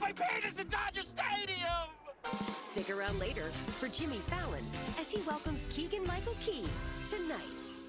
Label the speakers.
Speaker 1: my penis at Dodger Stadium!
Speaker 2: Stick around later for Jimmy Fallon as he welcomes Keegan Michael Key tonight.